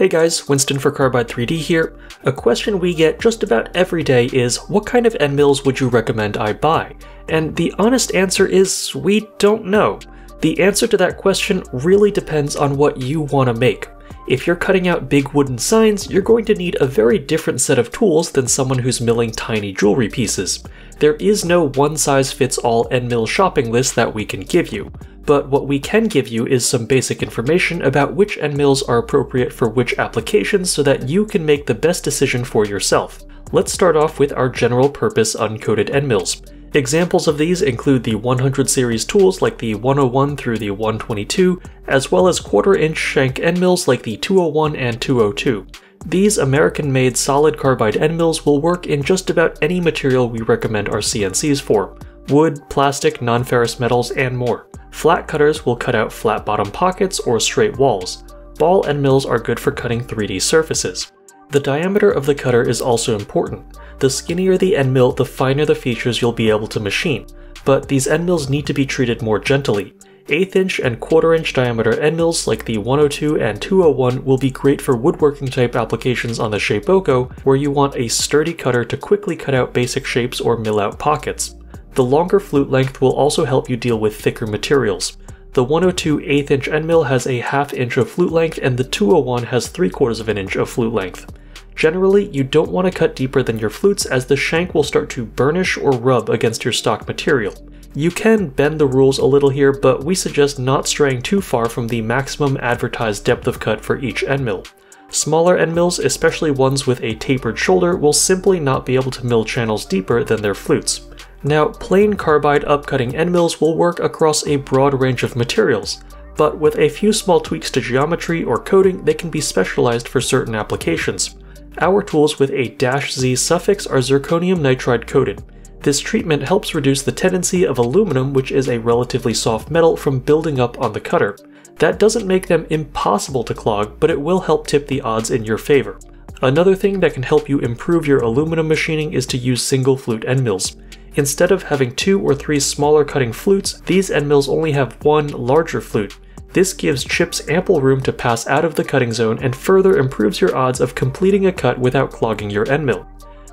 Hey guys, Winston for Carbide 3D here. A question we get just about every day is, what kind of end mills would you recommend I buy? And the honest answer is, we don't know. The answer to that question really depends on what you want to make. If you're cutting out big wooden signs, you're going to need a very different set of tools than someone who's milling tiny jewelry pieces. There is no one-size-fits-all end mill shopping list that we can give you, but what we can give you is some basic information about which end mills are appropriate for which applications so that you can make the best decision for yourself. Let's start off with our general purpose uncoated end mills. Examples of these include the 100 series tools like the 101 through the 122, as well as quarter inch shank end mills like the 201 and 202. These American-made solid carbide end mills will work in just about any material we recommend our CNCs for wood, plastic, non-ferrous metals, and more. Flat cutters will cut out flat bottom pockets or straight walls. Ball end mills are good for cutting 3D surfaces. The diameter of the cutter is also important. The skinnier the end mill, the finer the features you'll be able to machine, but these end mills need to be treated more gently. Eighth inch and quarter inch diameter end mills like the 102 and 201 will be great for woodworking type applications on the Shapeoko, where you want a sturdy cutter to quickly cut out basic shapes or mill out pockets. The longer flute length will also help you deal with thicker materials. The 102 8th inch end mill has a half inch of flute length and the 201 has 3 quarters of an inch of flute length. Generally, you don't want to cut deeper than your flutes as the shank will start to burnish or rub against your stock material. You can bend the rules a little here, but we suggest not straying too far from the maximum advertised depth of cut for each end mill. Smaller end mills, especially ones with a tapered shoulder, will simply not be able to mill channels deeper than their flutes. Now, plain carbide upcutting end mills will work across a broad range of materials, but with a few small tweaks to geometry or coating, they can be specialized for certain applications. Our tools with a -Z suffix are zirconium nitride coated. This treatment helps reduce the tendency of aluminum, which is a relatively soft metal, from building up on the cutter. That doesn't make them impossible to clog, but it will help tip the odds in your favor. Another thing that can help you improve your aluminum machining is to use single flute end mills. Instead of having two or three smaller cutting flutes, these end mills only have one larger flute. This gives chips ample room to pass out of the cutting zone and further improves your odds of completing a cut without clogging your end mill.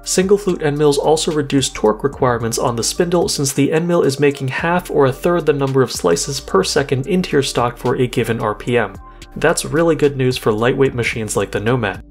Single flute end mills also reduce torque requirements on the spindle since the end mill is making half or a third the number of slices per second into your stock for a given RPM. That's really good news for lightweight machines like the Nomad.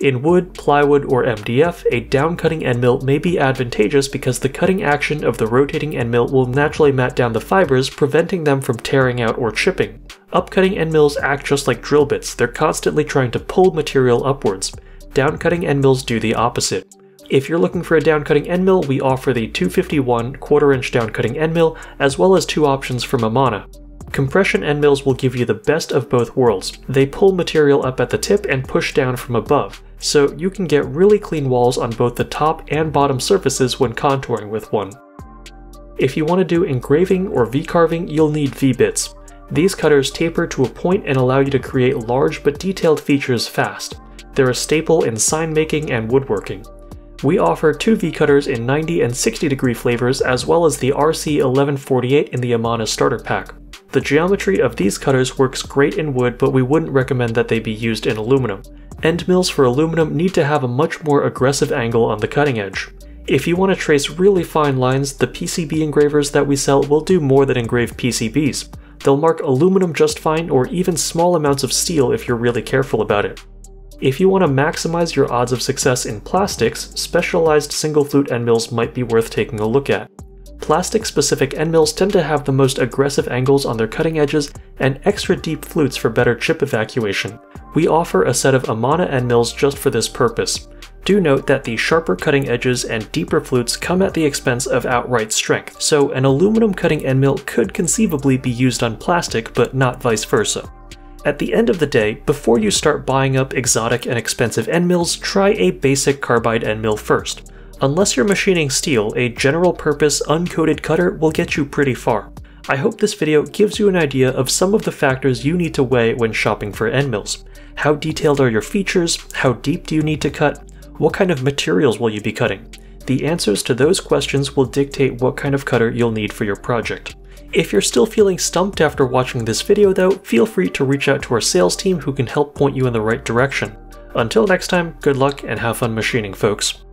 In wood, plywood, or MDF, a down-cutting end mill may be advantageous because the cutting action of the rotating end mill will naturally mat down the fibers, preventing them from tearing out or chipping. Upcutting end mills act just like drill bits, they're constantly trying to pull material upwards. Downcutting end mills do the opposite. If you're looking for a downcutting end mill, we offer the 251 quarter inch downcutting end mill, as well as two options from Amana. Compression end mills will give you the best of both worlds. They pull material up at the tip and push down from above so you can get really clean walls on both the top and bottom surfaces when contouring with one. If you want to do engraving or V-carving, you'll need V-bits. These cutters taper to a point and allow you to create large but detailed features fast. They're a staple in sign making and woodworking. We offer two V-cutters in 90 and 60 degree flavors as well as the RC1148 in the Amana starter pack. The geometry of these cutters works great in wood but we wouldn't recommend that they be used in aluminum. End mills for aluminum need to have a much more aggressive angle on the cutting edge. If you want to trace really fine lines, the PCB engravers that we sell will do more than engrave PCBs. They'll mark aluminum just fine or even small amounts of steel if you're really careful about it. If you want to maximize your odds of success in plastics, specialized single flute end mills might be worth taking a look at. Plastic-specific end mills tend to have the most aggressive angles on their cutting edges and extra deep flutes for better chip evacuation. We offer a set of Amana end mills just for this purpose. Do note that the sharper cutting edges and deeper flutes come at the expense of outright strength, so an aluminum cutting end mill could conceivably be used on plastic, but not vice versa. At the end of the day, before you start buying up exotic and expensive end mills, try a basic carbide end mill first. Unless you're machining steel, a general purpose uncoated cutter will get you pretty far. I hope this video gives you an idea of some of the factors you need to weigh when shopping for end mills. How detailed are your features? How deep do you need to cut? What kind of materials will you be cutting? The answers to those questions will dictate what kind of cutter you'll need for your project. If you're still feeling stumped after watching this video though, feel free to reach out to our sales team who can help point you in the right direction. Until next time, good luck and have fun machining folks.